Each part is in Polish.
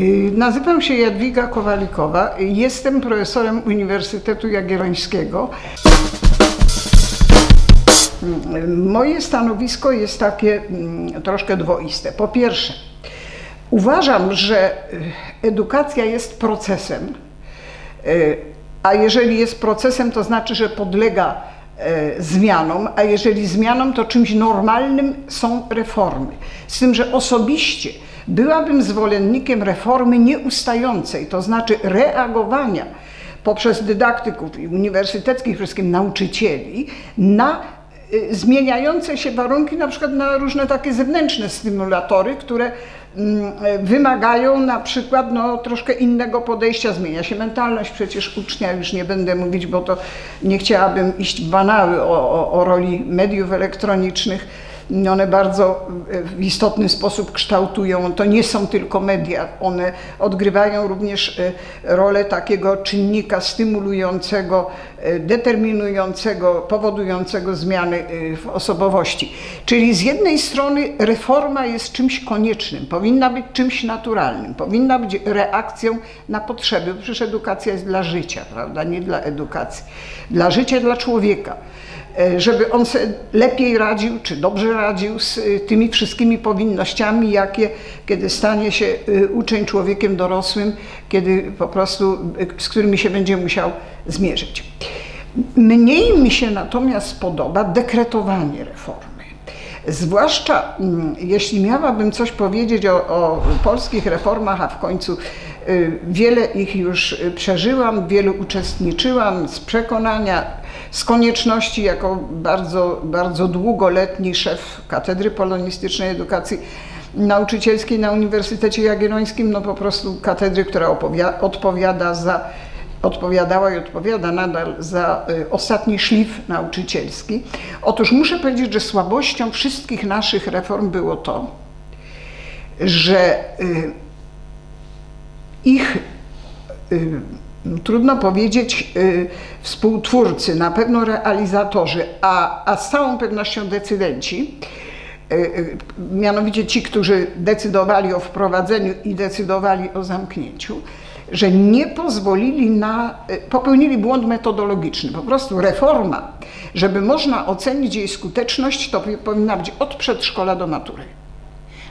Y, Nazywam się Jadwiga Kowalikowa. Jestem profesorem Uniwersytetu Jagiellońskiego. Moje stanowisko jest takie mm, troszkę dwoiste. Po pierwsze, uważam, że y, edukacja jest procesem, y, a jeżeli jest procesem, to znaczy, że podlega zmianom, a jeżeli zmianom, to czymś normalnym są reformy. Z tym, że osobiście byłabym zwolennikiem reformy nieustającej, to znaczy reagowania poprzez dydaktyków i uniwersyteckich, wszystkim nauczycieli na y, zmieniające się warunki, na przykład na różne takie zewnętrzne stymulatory, które mm, wymagają na przykład no, troszkę innego podejścia, zmienia się mentalność przecież ucznia, już nie będę mówić, bo to nie chciałabym iść w banały o, o, o roli mediów elektronicznych. One bardzo w istotny sposób kształtują, to nie są tylko media, one odgrywają również e, rolę takiego czynnika stymulującego, e, determinującego, powodującego zmiany e, w osobowości. Czyli z jednej strony reforma jest czymś koniecznym, powinna być czymś naturalnym, powinna być reakcją na potrzeby, przecież edukacja jest dla życia, prawda, nie dla edukacji, dla życia, dla człowieka żeby on sobie lepiej radził, czy dobrze radził z tymi wszystkimi powinnościami, jakie, kiedy stanie się uczeń człowiekiem dorosłym, kiedy po prostu, z którymi się będzie musiał zmierzyć. Mniej mi się natomiast podoba dekretowanie reformy. Zwłaszcza jeśli miałabym coś powiedzieć o, o polskich reformach, a w końcu wiele ich już przeżyłam, wielu uczestniczyłam z przekonania, z konieczności, jako bardzo, bardzo długoletni szef Katedry Polonistycznej Edukacji Nauczycielskiej na Uniwersytecie Jagiellońskim, no po prostu katedry, która odpowiada za, odpowiadała i odpowiada nadal za y, ostatni szlif nauczycielski. Otóż muszę powiedzieć, że słabością wszystkich naszych reform było to, że y, ich y, trudno powiedzieć y, współtwórcy, na pewno realizatorzy, a, a z całą pewnością decydenci, y, mianowicie ci, którzy decydowali o wprowadzeniu i decydowali o zamknięciu, że nie pozwolili na, popełnili błąd metodologiczny. Po prostu reforma, żeby można ocenić jej skuteczność, to powinna być od przedszkola do matury.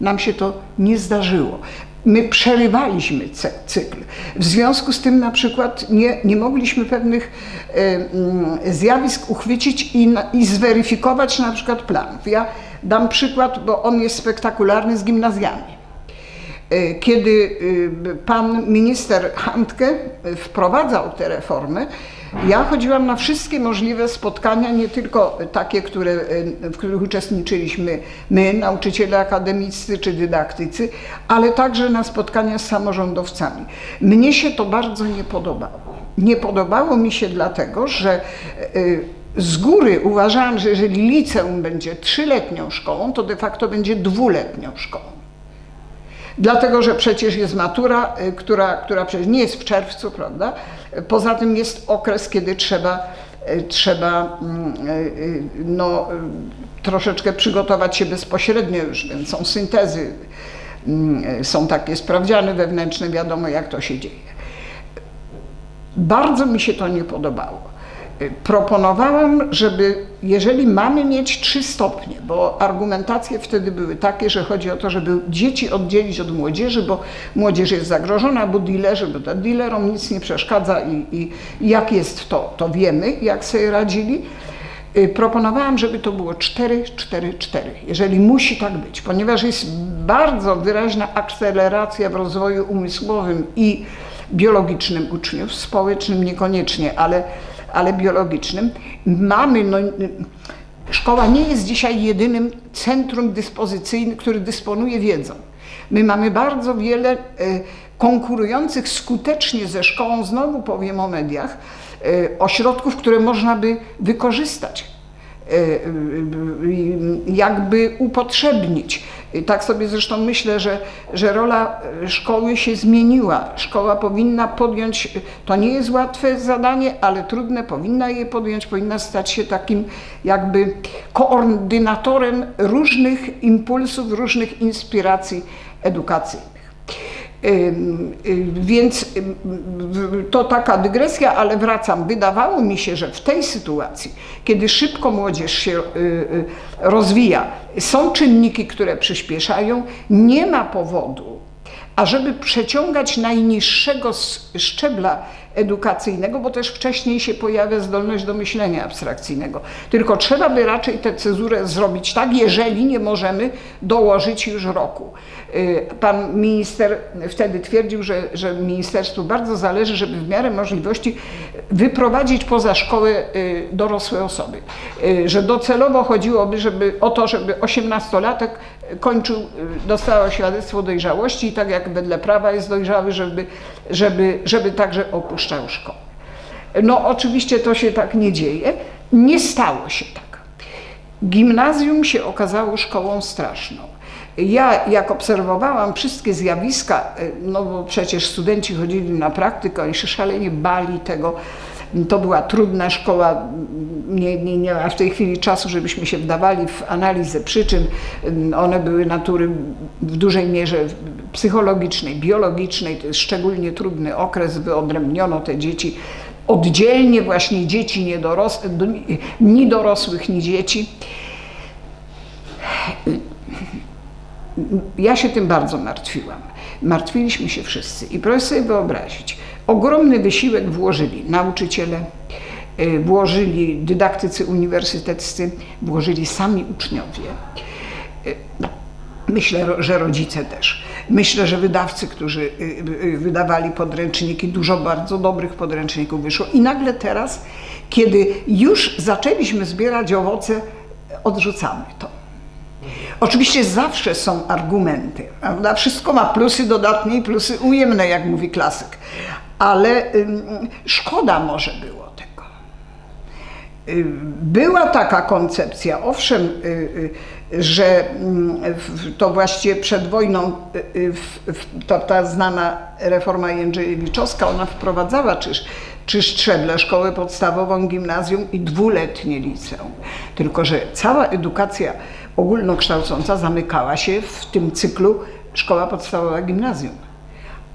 Nam się to nie zdarzyło. My przerywaliśmy cykl. W związku z tym na przykład nie, nie mogliśmy pewnych zjawisk uchwycić i, i zweryfikować na przykład planów. Ja dam przykład, bo on jest spektakularny z gimnazjami. E, kiedy y, pan minister Handke wprowadzał te reformy, ja chodziłam na wszystkie możliwe spotkania, nie tylko takie, które, w których uczestniczyliśmy my, nauczyciele akademiccy czy dydaktycy, ale także na spotkania z samorządowcami. Mnie się to bardzo nie podobało. Nie podobało mi się dlatego, że y, z góry uważałam, że jeżeli liceum będzie trzyletnią szkołą, to de facto będzie dwuletnią szkołą. Dlatego, że przecież jest matura, y, która, która przecież nie jest w czerwcu, prawda? Poza tym jest okres, kiedy trzeba, y, trzeba mm, y, no, troszeczkę przygotować się bezpośrednio już, więc są syntezy, mm, są takie sprawdziany wewnętrzne, wiadomo jak to się dzieje. Bardzo mi się to nie podobało proponowałam, żeby jeżeli mamy mieć trzy stopnie, bo argumentacje wtedy były takie, że chodzi o to, żeby dzieci oddzielić od młodzieży, bo młodzież jest zagrożona, bo dealerzy, bo to nic nie przeszkadza i, i jak jest to, to wiemy, jak sobie radzili. Y, proponowałam, żeby to było 4, 4, 4, jeżeli musi tak być, ponieważ jest bardzo wyraźna akceleracja w rozwoju umysłowym i biologicznym uczniów, społecznym niekoniecznie, ale ale biologicznym, mamy, no, szkoła nie jest dzisiaj jedynym centrum dyspozycyjnym, który dysponuje wiedzą. My mamy bardzo wiele e, konkurujących skutecznie ze szkołą, znowu powiem o mediach, e, ośrodków, które można by wykorzystać e, jakby upotrzebnić. Tak sobie zresztą myślę, że, że rola szkoły się zmieniła. Szkoła powinna podjąć, to nie jest łatwe zadanie, ale trudne, powinna je podjąć, powinna stać się takim jakby koordynatorem różnych impulsów, różnych inspiracji edukacyjnych. Więc to taka dygresja, ale wracam. Wydawało mi się, że w tej sytuacji, kiedy szybko młodzież się y, y, rozwija, są czynniki, które przyspieszają, nie ma powodu, ażeby przeciągać najniższego szczebla edukacyjnego, bo też wcześniej się pojawia zdolność do myślenia abstrakcyjnego. Tylko trzeba by raczej tę cezurę zrobić tak, jeżeli nie możemy dołożyć już roku. Y, pan minister wtedy twierdził, że, że ministerstwu bardzo zależy, żeby w miarę możliwości wyprowadzić poza szkołę y, dorosłe osoby. Y, że docelowo chodziłoby żeby, o to, żeby osiemnastolatek kończył, dostawał świadectwo dojrzałości i tak jak wedle prawa jest dojrzały, żeby, żeby, żeby także opuszczał szkołę. No oczywiście to się tak nie dzieje. Nie stało się tak. Gimnazjum się okazało szkołą straszną. Ja, jak obserwowałam wszystkie zjawiska, no bo przecież studenci chodzili na praktykę, oni się szalenie bali tego, to była trudna szkoła, nie, nie, nie ma w tej chwili czasu, żebyśmy się wdawali w analizę przyczyn. One były natury w dużej mierze psychologicznej, biologicznej. To jest szczególnie trudny okres, wyodrębniono te dzieci oddzielnie, właśnie dzieci nie, doros ni dorosłych, ni dzieci. Ja się tym bardzo martwiłam. Martwiliśmy się wszyscy i proszę sobie wyobrazić, Ogromny wysiłek włożyli nauczyciele, y, włożyli dydaktycy uniwersyteccy, włożyli sami uczniowie. Y, myślę, że rodzice też. Myślę, że wydawcy, którzy y, wydawali podręczniki, dużo bardzo dobrych podręczników wyszło. I nagle teraz, kiedy już zaczęliśmy zbierać owoce, odrzucamy to. Oczywiście zawsze są argumenty, prawda? Wszystko ma plusy dodatnie i plusy ujemne, jak mówi klasyk ale szkoda może było tego. Była taka koncepcja, owszem, y, y, że to właściwie przed wojną y, to ta znana reforma Jędrzejewiczowska, ona wprowadzała czyż, czy Szczeble, szkołę podstawową, gimnazjum i dwuletnie liceum. Tylko, że cała edukacja ogólnokształcąca zamykała się w tym cyklu szkoła podstawowa, gimnazjum.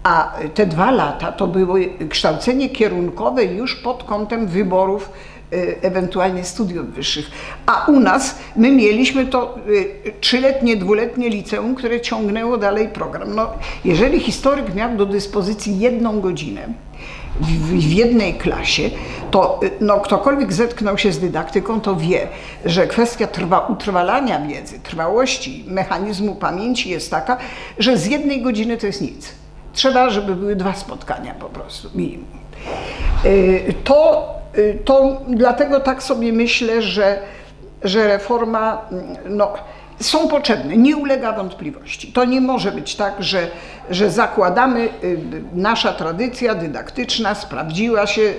A te dwa lata to było kształcenie kierunkowe już pod kątem wyborów y, ewentualnie studiów wyższych. A u nas my mieliśmy to y, trzyletnie, dwuletnie liceum, które ciągnęło dalej program. No, jeżeli historyk miał do dyspozycji jedną godzinę w, w jednej klasie, to y, no, ktokolwiek zetknął się z dydaktyką, to wie, że kwestia trwa, utrwalania wiedzy, trwałości, mechanizmu pamięci jest taka, że z jednej godziny to jest nic. Trzeba, żeby były dwa spotkania po prostu, minimum. Y, to, y, to dlatego tak sobie myślę, że, że reforma, mm, no, są potrzebne, nie ulega wątpliwości. To nie może być tak, że, że zakładamy, y, nasza tradycja dydaktyczna sprawdziła się,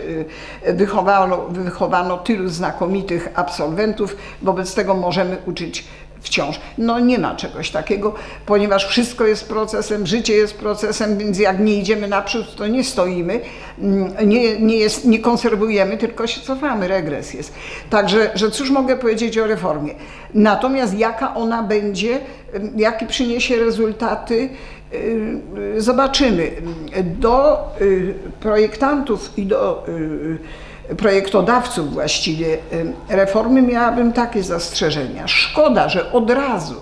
wychowano, wychowano tylu znakomitych absolwentów, wobec tego możemy uczyć wciąż. No nie ma czegoś takiego, ponieważ wszystko jest procesem, życie jest procesem, więc jak nie idziemy naprzód, to nie stoimy, mm, nie, nie, jest, nie konserwujemy, tylko się cofamy, regres jest. Także, że cóż mogę powiedzieć o reformie. Natomiast jaka ona będzie, mm, jakie przyniesie rezultaty, y, zobaczymy. Do y, projektantów i do y, projektodawców właściwie reformy miałabym takie zastrzeżenia. Szkoda, że od razu,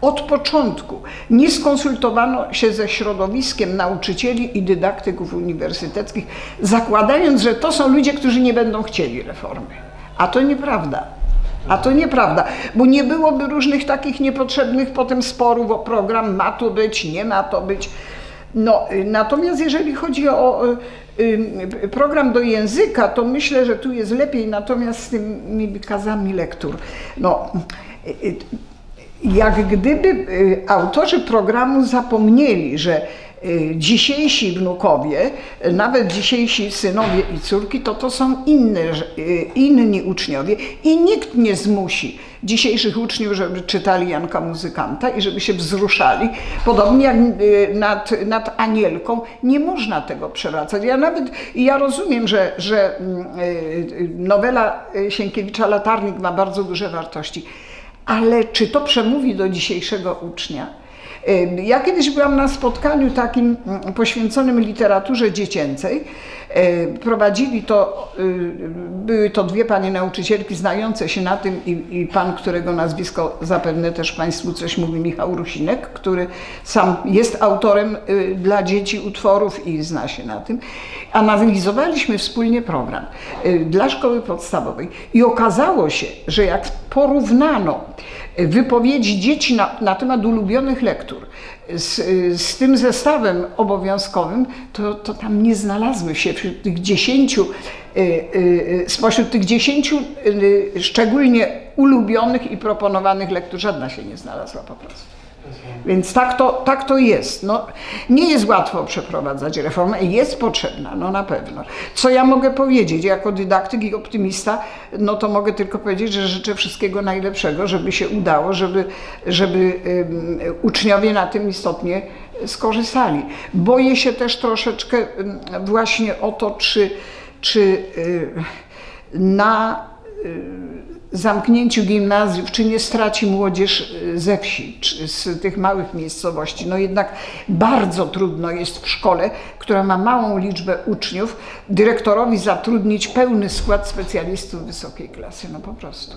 od początku nie skonsultowano się ze środowiskiem nauczycieli i dydaktyków uniwersyteckich, zakładając, że to są ludzie, którzy nie będą chcieli reformy. A to nieprawda. A to nieprawda, bo nie byłoby różnych takich niepotrzebnych potem sporów o program, ma to być, nie ma to być. No, y, natomiast jeżeli chodzi o y, program do języka, to myślę, że tu jest lepiej, natomiast z tymi wykazami lektur. No, y, jak gdyby autorzy programu zapomnieli, że Y, dzisiejsi wnukowie, nawet dzisiejsi synowie i córki, to to są inne, y, inni uczniowie i nikt nie zmusi dzisiejszych uczniów, żeby czytali Janka Muzykanta i żeby się wzruszali. Podobnie jak y, nad, nad Anielką nie można tego przewracać. Ja nawet, ja rozumiem, że, że mm, nowela Sienkiewicza Latarnik ma bardzo duże wartości, ale czy to przemówi do dzisiejszego ucznia? Ja kiedyś byłam na spotkaniu takim mm, poświęconym literaturze dziecięcej. Y, Prowadzili to, y, były to dwie panie nauczycielki znające się na tym i, i pan, którego nazwisko zapewne też Państwu coś mówi, Michał Rusinek, który sam jest autorem y, dla dzieci utworów i zna się na tym. Analizowaliśmy wspólnie program dla szkoły podstawowej i okazało się, że jak porównano wypowiedzi dzieci na, na temat ulubionych lektur z, z tym zestawem obowiązkowym, to, to tam nie znalazły się wśród tych dziesięciu, y, y, spośród tych dziesięciu y, szczególnie ulubionych i proponowanych lektur, żadna się nie znalazła po prostu. Więc tak to, tak to jest. No, nie jest łatwo przeprowadzać reformę, jest potrzebna, no na pewno. Co ja mogę powiedzieć jako dydaktyk i optymista, no to mogę tylko powiedzieć, że życzę wszystkiego najlepszego, żeby się udało, żeby, żeby ym, uczniowie na tym istotnie skorzystali. Boję się też troszeczkę ym, właśnie o to, czy, czy y, na y, zamknięciu gimnazjów, czy nie straci młodzież y, ze wsi, czy z tych małych miejscowości. No jednak bardzo trudno jest w szkole, która ma małą liczbę uczniów, dyrektorowi zatrudnić pełny skład specjalistów wysokiej klasy, no po prostu.